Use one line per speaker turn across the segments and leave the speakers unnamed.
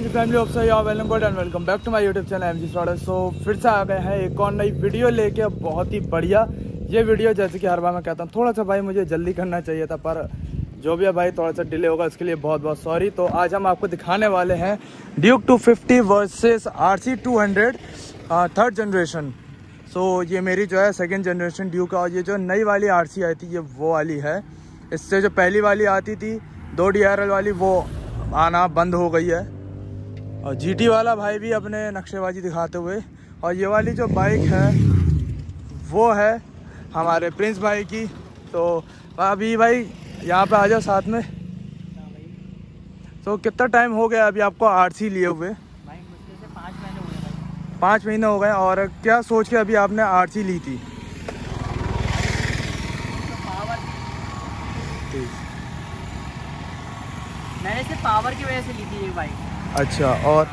Ji family of सही welcome good and welcome back to my YouTube channel M G so फिर से आ गए हैं एक और नई वीडियो लेके बहुत ही बढ़िया। ये वीडियो जैसे कि हर बार मैं कहता हूँ थोड़ा सा भाई मुझे जल्दी करना चाहिए था, पर जो भी है भाई थोड़ा सा डिले होगा, इसके लिए बहुत बहुत सॉरी तो आज हम आपको दिखाने वाले हैं Duke two fifty versus R C two hundred third generation so ये मेरी जो है सेकेंड जनरेशन ड्यूक और ये जो नई वाली आर सी आई थी, ये वो वाली है। इससे जो पहली वाली आती थी, दो डी वाली, वो आना बंद हो गई है। और जीटी वाला भाई भी अपने नक्शेबाजी दिखाते हुए, और ये वाली जो बाइक है, वो है हमारे प्रिंस भाई की। तो अभी भाई, यहाँ पे आ जाओ साथ में। तो कितना टाइम हो गया अभी आपको आर सी लिए हुए? पाँच महीने हो गए और क्या सोच के अभी आपने आर सी ली थी?
मैंने सिर्फ़ पावर की वजह से ली थी ये बाइक
अच्छा और।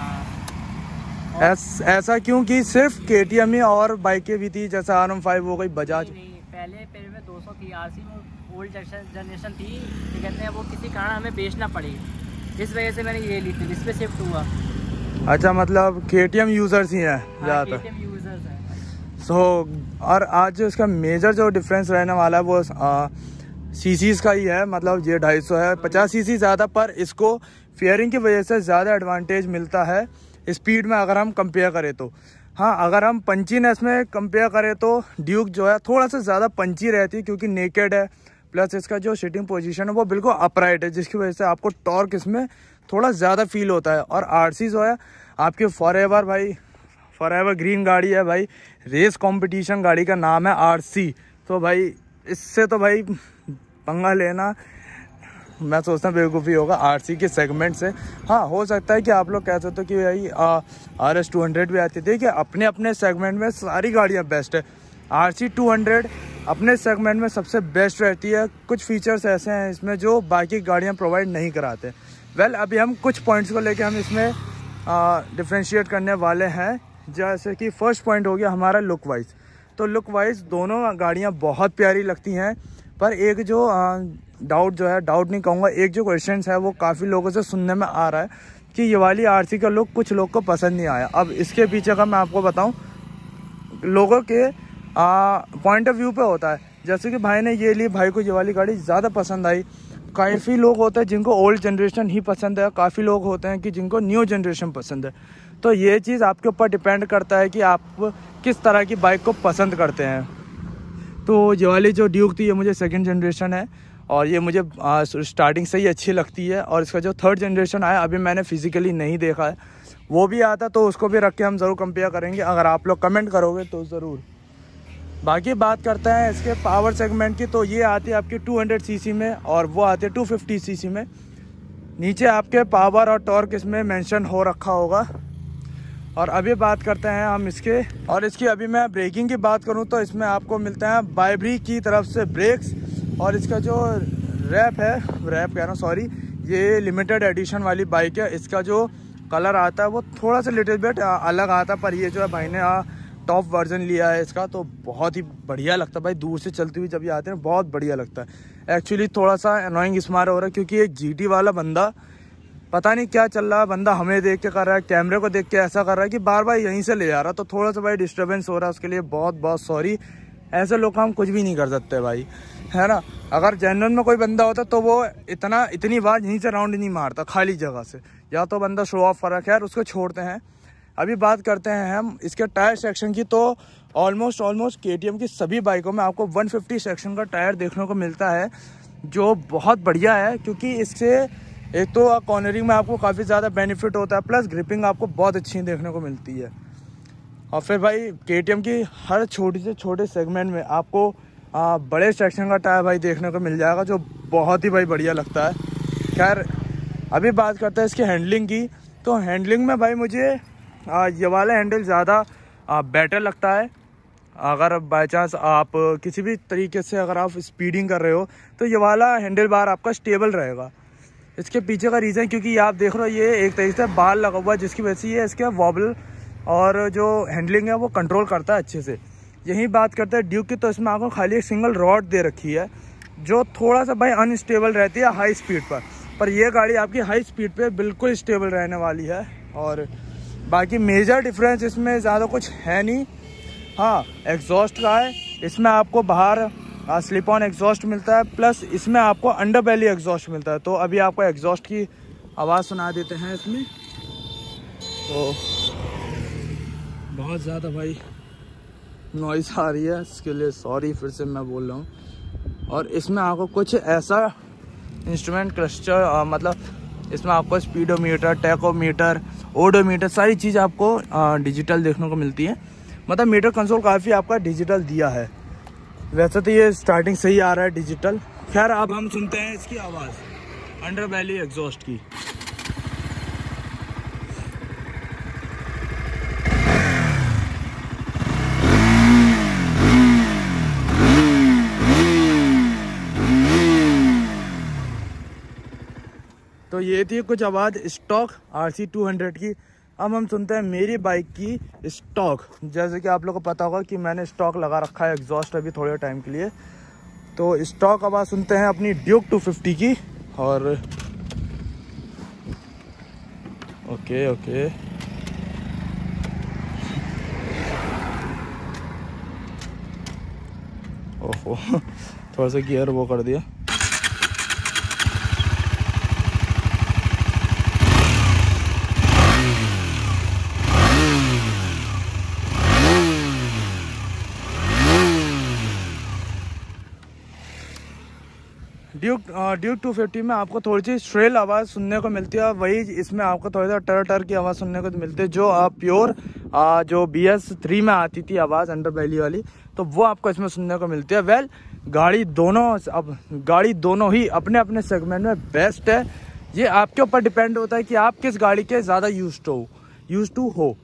ऐस, ऐसा क्यों कि सिर्फ़ के टी एम ही और बाइकें भी थी जैसे आर एम फाइव हो गई बजाज
पहले पहले में 200 थी आरसी में ओल्ड जनरेशन थी तो कहते हैं वो किसी कारण हमें बेचना पड़ी। इस वजह से मैंने ये ली थी इस पर शिफ्ट हुआ।
अच्छा मतलब के टी एम यूज़र्स ही हैं ज़्यादातर।
हैं।
सो और आज जो इसका मेजर जो डिफरेंस रहने वाला है वो सीसीज का ही है मतलब ये ढाई सौ है। पचास सीसी ज़्यादा, पर इसको फेयरिंग की वजह से ज़्यादा एडवांटेज मिलता है स्पीड में अगर हम कंपेयर करें तो। हाँ अगर हम पंचीनेस में कंपेयर करें तो ड्यूक जो है थोड़ा सा ज़्यादा पंची रहती है क्योंकि नेकेड है। प्लस इसका जो सिटिंग पोजीशन है, वो बिल्कुल अपराइट है, जिसकी वजह से आपको टॉर्क इसमें थोड़ा ज़्यादा फील होता है। और आरसी जो है, आपके फॉर भाई फॉर ग्रीन गाड़ी है भाई। रेस कंपटीशन गाड़ी का नाम है आरसी तो भाई इससे तो भाई पंगा लेना मैं सोचता हूँ बेवकूफ़ी होगा आरसी के सेगमेंट से। हाँ हो सकता है कि आप लोग कह सकते हो कि भाई आर एस टू हंड्रेड भी आती थी कि अपने अपने सेगमेंट में सारी गाड़ियाँ बेस्ट है। आर सी टू हंड्रेड अपने सेगमेंट में सबसे बेस्ट रहती है। कुछ फीचर्स ऐसे हैं इसमें जो बाकी गाड़ियाँ प्रोवाइड नहीं कराते। वेल well, अभी हम कुछ पॉइंट्स को लेके हम इसमें डिफ्रेंशिएट करने वाले हैं। जैसे कि फ़र्स्ट पॉइंट हो गया हमारा लुक वाइज तो लुक वाइज दोनों गाड़ियाँ बहुत प्यारी लगती हैं। पर एक जो डाउट जो है डाउट नहीं कहूँगा, एक जो क्वेश्चन है, वो काफ़ी लोगों से सुनने में आ रहा है कि ये वाली आरसी का लुक कुछ लोग को पसंद नहीं आया। अब इसके पीछे का मैं आपको बताऊँ, लोगों के पॉइंट ऑफ़ व्यू पे होता है। जैसे कि भाई ने ये ली, भाई को ये वाली गाड़ी ज़्यादा पसंद आई। काफ़ी लोग होते हैं जिनको ओल्ड जनरेशन ही पसंद है, काफ़ी लोग होते हैं कि जिनको न्यू जनरेशन पसंद है। तो ये चीज़ आपके ऊपर डिपेंड करता है कि आप किस तरह की बाइक को पसंद करते हैं। तो ये वाली जो ड्यूक थी, ये मुझे सेकंड जनरेशन है और ये मुझे स्टार्टिंग से ही अच्छी लगती है और इसका जो थर्ड जनरेशन आया, अभी मैंने फिजिकली नहीं देखा है। वो भी आता तो उसको भी रख के हम ज़रूर कंपेयर करेंगे। अगर आप लोग कमेंट करोगे तो ज़रूर। बाकी बात करते हैं इसके पावर सेगमेंट की तो ये आती है आपकी 200 सीसी में और वो आती है 250 सीसी में। नीचे आपके पावर और टॉर्क इसमें मेंशन हो रखा होगा। और अभी बात करते हैं हम इसके, और इसकी अभी मैं ब्रेकिंग की बात करूँ तो इसमें आपको मिलता है बाइब्री की तरफ़ से ब्रेक्स और इसका जो रैप है रैप कह रहा हूँ सॉरी ये लिमिटेड एडिशन वाली बाइक है। इसका जो कलर आता है, वो थोड़ा सा लिटिल बेट अलग आता पर ये जो है भाई ने टॉप वर्जन लिया है इसका तो बहुत ही बढ़िया लगता है भाई। दूर से चलती हुई जब ये आते हैं बहुत बढ़िया लगता है। एक्चुअली थोड़ा सा अनोइंग स्मार हो रहा है, क्योंकि एक जीटी वाला बंदा, पता नहीं क्या चल रहा है, बंदा हमें देख के कर रहा है कैमरे को देख के ऐसा कर रहा है कि बार बार यहीं से ले जा रहा है। तो थोड़ा सा भाई डिस्टर्बेंस हो रहा है उसके लिए, बहुत बहुत सॉरी ऐसे लोग हम कुछ भी नहीं कर सकते भाई, है ना? अगर जनरल में कोई बंदा होता तो वो इतना, इतनी बार यहीं से राउंड नहीं मारता, खाली जगह से। या तो बंदा शो ऑफ़ कर रखा है उसको छोड़ते हैं। अभी बात करते हैं हम इसके टायर सेक्शन की तो ऑलमोस्ट ऑलमोस्ट के की सभी बाइकों में आपको 150 सेक्शन का टायर देखने को मिलता है जो बहुत बढ़िया है क्योंकि इससे एक तो कॉर्नरिंग में आपको काफ़ी ज़्यादा बेनिफिट होता है प्लस ग्रिपिंग आपको बहुत अच्छी देखने को मिलती है। और फिर भाई के की हर छोटी से छोटे सेगमेंट में आपको आ, बड़े सेक्शन का टायर भाई देखने को मिल जाएगा जो बहुत ही भाई बढ़िया लगता है। खैर अभी बात करते हैं इसकी हैंडलिंग की तो हैंडलिंग में भाई मुझे ये वाला हैंडल ज़्यादा बेटर लगता है। अगर बाई चांस आप किसी भी तरीके से अगर आप स्पीडिंग कर रहे हो तो ये वाला हैंडल बार आपका स्टेबल रहेगा। इसके पीछे का रीज़न क्योंकि आप देख रहे हो, ये एक तरीके से बाल लगा हुआ है, जिसकी वजह से ये इसके वॉबल और जो हैंडलिंग है, वो कंट्रोल करता है अच्छे से। यही बात करते हैं ड्यूक की तो इसमें आपको खाली एक सिंगल रॉड दे रखी है, जो थोड़ा सा भाई अनस्टेबल रहती है हाई स्पीड पर। पर यह गाड़ी आपकी हाई स्पीड पे बिल्कुल स्टेबल रहने वाली है, और बाकी मेजर डिफरेंस इसमें ज़्यादा कुछ है नहीं। हाँ एग्जॉस्ट का है। इसमें आपको बाहर स्लिप ऑन एग्जॉस्ट मिलता है प्लस इसमें आपको अंडर बैली एग्जॉस्ट मिलता है। तो अभी आपको एग्जॉस्ट की आवाज़ सुना देते हैं इसमें। तो बहुत ज़्यादा भाई नॉइस आ रही है, इसके लिए सॉरी फिर से मैं बोल रहा हूँ। और इसमें आपको कुछ ऐसा इंस्ट्रूमेंट क्लस्टर मतलब इसमें आपको स्पीडोमीटर, टेकोमीटर, ओडोमीटर, सारी चीज़ आपको डिजिटल देखने को मिलती है। मतलब मीटर कंसोल काफ़ी आपका डिजिटल दिया है। वैसे तो ये स्टार्टिंग से ही आ रहा है डिजिटल खैर, अब हम सुनते हैं इसकी आवाज़। अंडर वैली एग्जॉस्ट की। तो ये थी कुछ आवाज़ stock R C two hundred की। अब हम सुनते हैं मेरी बाइक की स्टॉक। जैसे कि आप लोगों को पता होगा कि मैंने स्टॉक लगा रखा है एग्जॉस्ट अभी थोड़े टाइम के लिए। तो स्टॉक आवाज़ सुनते हैं अपनी ड्यूक 250 की और ओके ओके। ओहो, थोड़ा सा गियर वो कर दिया। ड्यूक ड्यूक टू फिफ्टी में आपको थोड़ी सी श्रेल आवाज़ सुनने को मिलती है वही इसमें आपको थोड़ी सा टर टर की आवाज़ सुनने को मिलती है जो आप प्योर आ, जो बी एस थ्री में आती थी आवाज़ अंडर बैली वाली तो वो आपको इसमें सुनने को मिलती है। वेल गाड़ी दोनों अब गाड़ी दोनों ही अपने अपने सेगमेंट में बेस्ट है। ये आपके ऊपर डिपेंड होता है कि आप किस गाड़ी के ज़्यादा यूज़ हो यूज़ टू हो।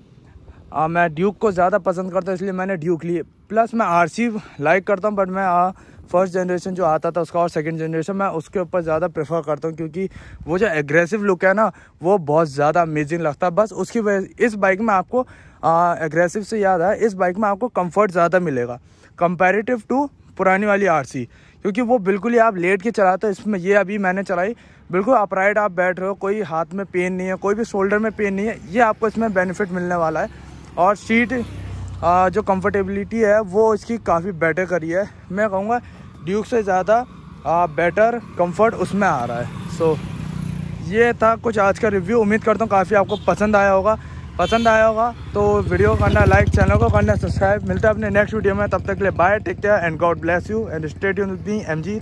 आ, मैं ड्यूक को ज़्यादा पसंद करता हूँ इसलिए मैंने ड्यूक लिए। प्लस मैं RC लाइक करता हूँ बट मैं आ, फ़र्स्ट जनरेशन जो आता था, उसका और सेकंड जनरेशन मैं उसके ऊपर ज़्यादा प्रेफर करता हूँ क्योंकि वो जो एग्रेसिव लुक है ना, वो बहुत ज़्यादा अमेजिंग लगता है। बस उसकी वजह, इस बाइक में आपको एग्रेसिव से याद है, इस बाइक में आपको कंफर्ट ज़्यादा मिलेगा। कंपेरेटिव टू पुरानी वाली आरसी क्योंकि वो बिल्कुल ही आप लेट के चलाते हो, इसमें ये अभी मैंने चलाई, बिल्कुल अपराइट आप बैठ रहे हो, कोई हाथ में पेन नहीं है, कोई भी शोल्डर में पेन नहीं है, ये आपको इसमें बेनिफिट मिलने वाला है। और सीट जो कंफर्टेबिलिटी है वो इसकी काफ़ी बेटर करी है। मैं कहूँगा ड्यूक से ज़्यादा बेटर कंफर्ट उसमें आ रहा है। सो so, ये था कुछ आज का रिव्यू उम्मीद करता हूँ काफ़ी आपको पसंद आया होगा। पसंद आया होगा तो वीडियो करना लाइक चैनल को करना सब्सक्राइब मिलता है अपने नेक्स्ट वीडियो में। तब तक के लिए bye take care and God bless you and stay यून मी एम जी